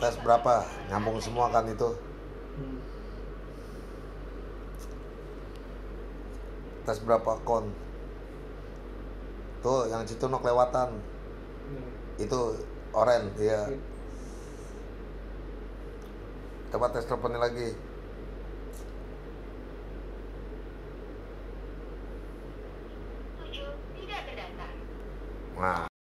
tes berapa? Nyambung semua kan itu? Tes berapa kon? Tuh yang situ no kelewatan hmm. itu oren ya Iya. Hmm. coba tes teleponnya lagi. Nah.